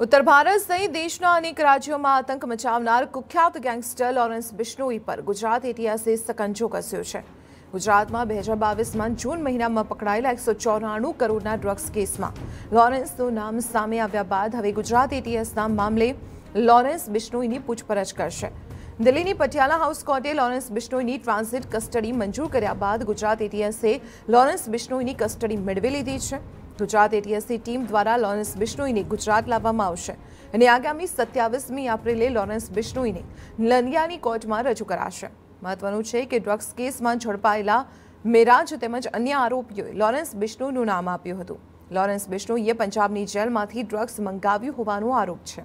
ઉત્તર ભારત સહિત દેશના અનેક રાજ્યોમાં આતંક મચાવનાર કુખ્યાત ગેંગસ્ટર લોરેન્સ બિશ્નોઈ પર ગુજરાત એટીએસે સકંજો કસ્યો છે. ગુજરાતમાં બે હજાર બાવીસમાં જૂન મહિનામાં પકડાયેલા એકસો ચોરાણું કરોડના ડ્રગ્સ કેસમાં લોરેન્સનું નામ સામે આવ્યા બાદ હવે ગુજરાત એટીએસના મામલે લોરેન્સ બિશ્નોઈની પૂછપરછ કરશે. દિલ્હીની પટિયાલા હાઉસ કોર્ટે લોરેન્સ બિશ્નોઈની ટ્રાન્ઝિટ કસ્ટડી મંજૂર કર્યા બાદ ગુજરાત એટીએસે લોરેન્સ બિશ્નોઈની કસ્ટડી મેળવી લીધી છે. ગુજરાત એટીએસની ટીમ દ્વારા લોરેન્સ બિશ્નોઈને ગુજરાત લાવવામાં આવશે. અને આગામી સત્યાવીસમી એપ્રિલે લોરેન્સ બિશ્નોઈને લંડિયાની કોર્ટમાં રજૂ કરાશે. મહત્વનું છે કે ડ્રગ્સ કેસમાં ઝડપાયેલા મેરાજ તેમજ અન્ય આરોપીઓએ લોરેન્સ બિશ્નોઈનું નામ આપ્યું હતું. લોરેન્સ બિશ્નોઈએ પંજાબની જેલમાંથી ડ્રગ્સ મંગાવ્યું હોવાનો આરોપ છે.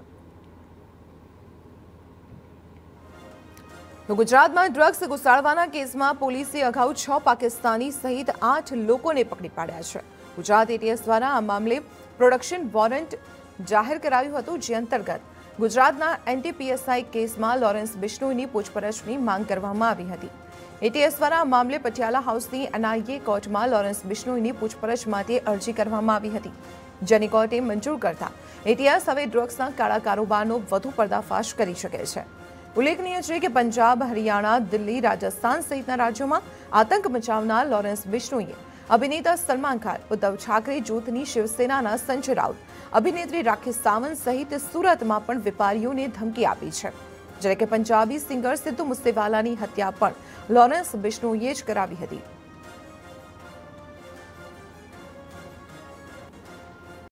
ગુજરાતમાં ડ્રગ્સ ઘુસાડવાના કેસમાં પોલીસે અગાઉ છ પાકિસ્તાની સહિત આઠ લોકોને પકડી પાડ્યા છે. ગુજરાત એટીએસ દ્વારા આ મામલે પ્રોડક્શન વોરંટ જાહેર કરાયું હતું, જે અંતર્ગત ગુજરાતના એનટીપીએસઆઈ કેસમાં લોરેન્સ બિશ્નોઈની પૂછપરછની માંગ કરવામાં આવી હતી. એટીએસ દ્વારા આ મામલે પટિયાલા હાઉસની એનઆઈએ કોર્ટમાં લોરેન્સ બિશ્નોઈની પૂછપરછ માટે અરજી કરવામાં આવી હતી, જેની કોર્ટે મંજૂર કરતા એટીએસ હવે ડ્રગ્સના કાળા કારોબારનો વધુ પર્દાફાશ કરી શકે છે. ઉલ્લેખનીય છે કે પંજાબ, હરિયાણા, દિલ્હી, રાજસ્થાન સહિતના રાજ્યોમાં આતંક મચાવનાર લોરેન્સ બિશ્નોઈએ અભિનેતા સલમાન ખાન, ઉદ્ધવ ઠાકરે જૂથની શિવસેનાના સંજય રાઉત, અભિનેત્રી રાખી સાવંત સહિત સુરતમાં પણ વેપારીઓને ધમકી આપી છે. જ્યારે કે પંજાબી સિંગર સિદ્ધુ મુસ્તેવાલાની હત્યા પણ લોરેન્સ બિશ્નોઈએ જ કરાવી હતી.